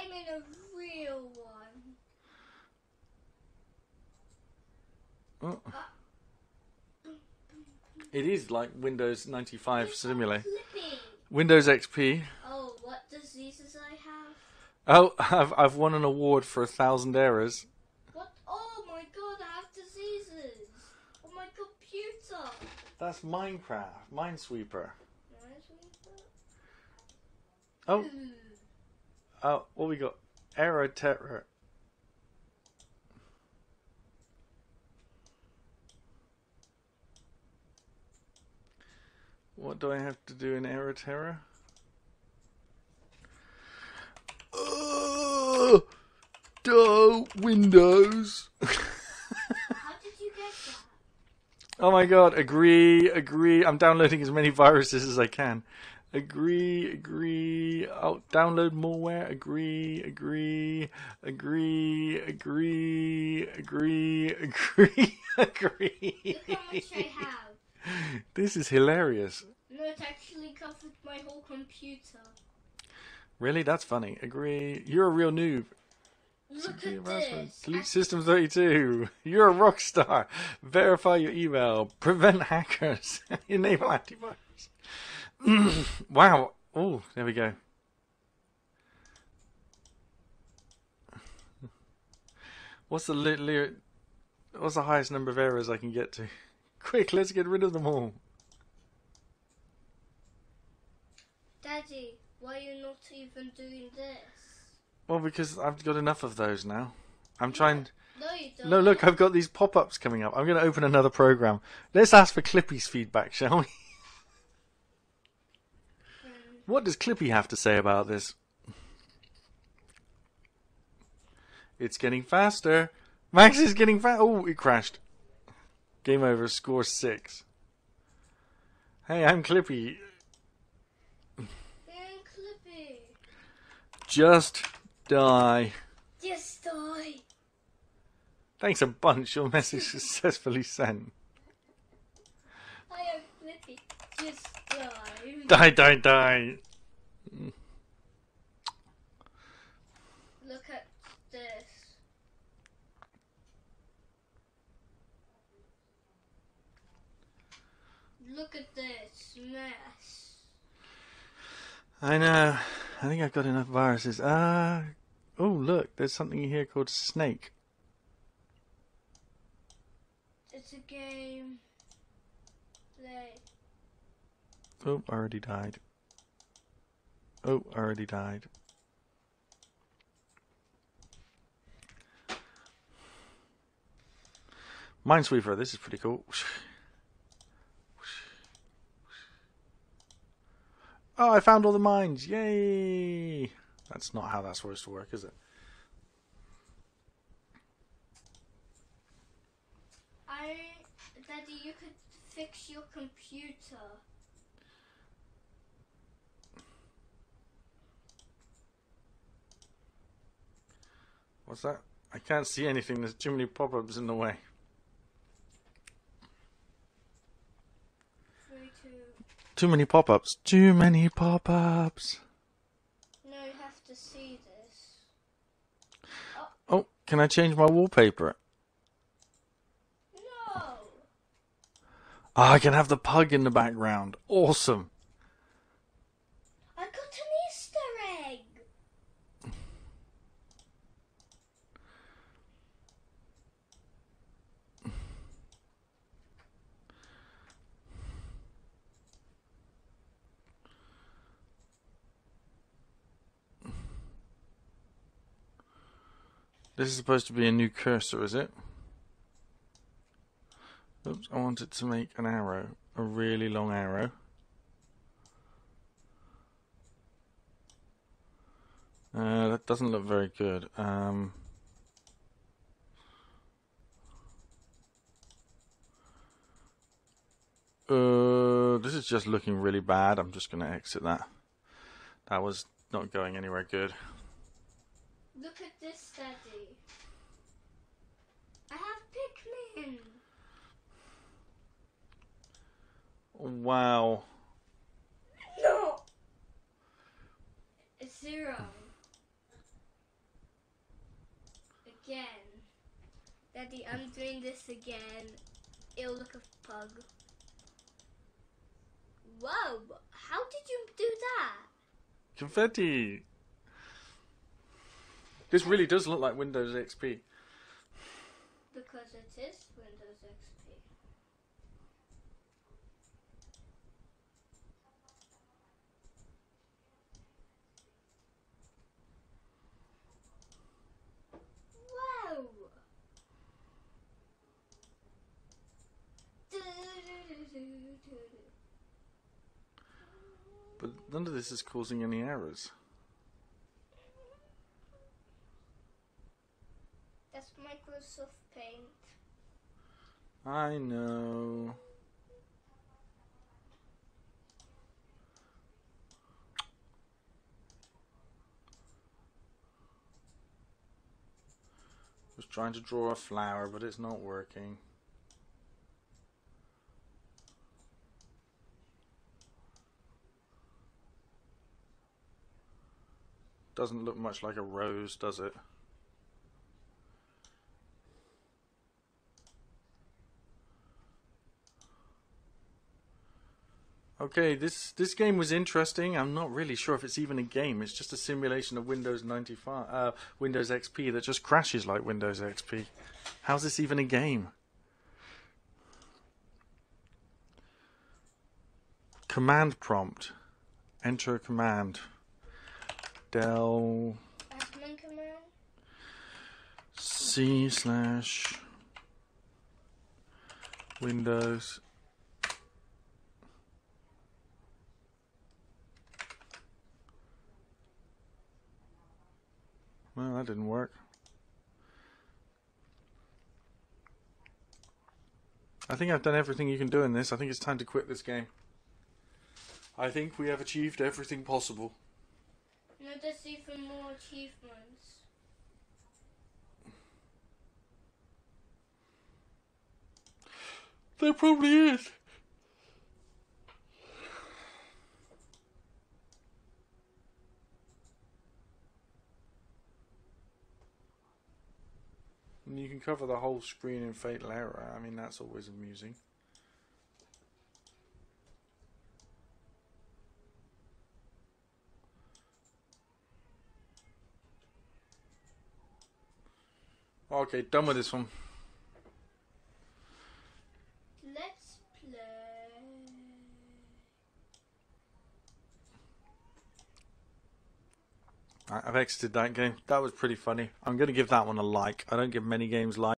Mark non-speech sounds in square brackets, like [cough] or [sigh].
I'm in a real one. Oh. It is like Windows 95 It's Simulator. Clippy. Windows XP. Oh, what diseases I have? Oh, [laughs] I've I've won an award for a thousand errors. What? Oh my god, I have diseases. On my computer. That's Minecraft, Minesweeper. One. Oh, Ooh. Oh, what we got? Error terror. What do I have to do in error terror? Oh, duh, Windows. How did you get that? Oh my god, agree, agree. I'm downloading as many viruses as I can. Agree, agree. Oh, download malware. Agree, agree, agree, agree, agree, agree, [laughs] agree. Look how much I have. This is hilarious. No, it actually covered my whole computer. Really? That's funny. Agree. You're a real noob. Look Security at this. Delete System 32. You're a rock star. Verify your email. Prevent hackers. [laughs] Enable antivirus. Mm, wow. Oh, there we go. What's the li- li- What's the highest number of errors I can get to? [laughs] Quick, let's get rid of them all. Daddy, why are you not even doing this? Well, because I've got enough of those now. I'm trying. No, you don't. No, look, I've got these pop-ups coming up. I'm going to open another program. Let's ask for Clippy's feedback, shall we? What does Clippy have to say about this? It's getting faster. Max is getting fast. Oh, it crashed. Game over. Score six. Hey, I'm Clippy. Man, Clippy. Just die. Just die. Thanks a bunch. Your message successfully sent. I am Clippy. Just die. Die, die, die. Look at this. Look at this mess. I know. I think I've got enough viruses. Ah. oh, look. There's something here called Snake. It's a game. Play. Oh, I already died. Oh, I already died. Minesweeper, this is pretty cool. Oh, I found all the mines! Yay! That's not how that's supposed to work, is it? I, Daddy, you could fix your computer. What's that? I can't see anything. There's too many pop-ups in the way. Too many pop-ups. Too many pop-ups. No, you have to see this. Oh, can I change my wallpaper? No. Ah, I can have the pug in the background. Awesome. I got an Easter egg. This is supposed to be a new cursor, is it? Oops, I wanted to make an arrow. A really long arrow. Uh, that doesn't look very good. Um, uh, this is just looking really bad. I'm just going to exit that. That was not going anywhere good look at this, Daddy. I have Pikmin. Wow. No. Zero. Again. Daddy, I'm doing this again. It'll look a pug. Whoa! How did you do that? Confetti. This really does look like Windows XP. Because it is Windows XP. Wow! But none of this is causing any errors. That's Microsoft Paint. I know. Was trying to draw a flower, but it's not working. Doesn't look much like a rose, does it? Okay, this this game was interesting. I'm not really sure if it's even a game. It's just a simulation of Windows 95, uh, Windows XP that just crashes like Windows XP. How's this even a game? Command prompt. Enter a command. Del Admin command. C slash Windows Well, that didn't work. I think I've done everything you can do in this. I think it's time to quit this game. I think we have achieved everything possible. No, there's even more achievements. There probably is. Can cover the whole screen in Fatal Error. I mean, that's always amusing. Okay, done with this one. Let's play. Right, I've exited that game. That was pretty funny. I'm going to give that one a like. I don't give many games like.